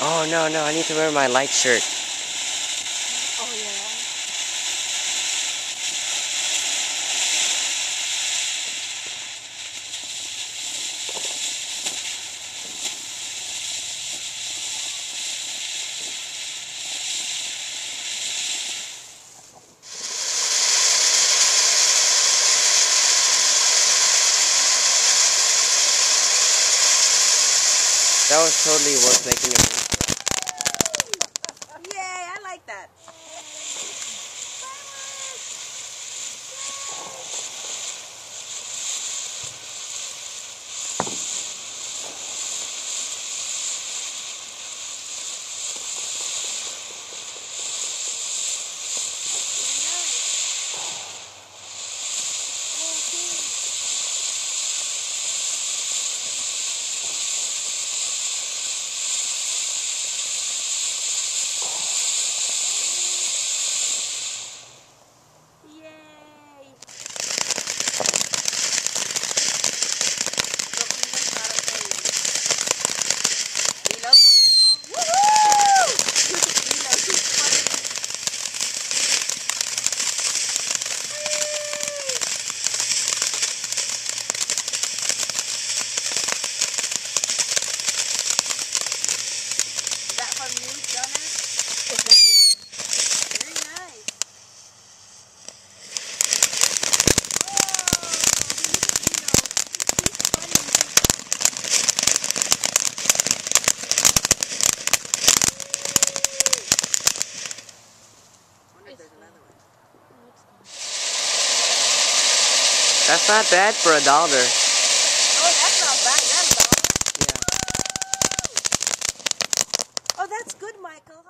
Oh no, no, I need to wear my light shirt. Oh yeah. That was totally worth making a That's not bad for a dollar. Oh, that's not bad. That's all. Yeah. Oh, that's good, Michael.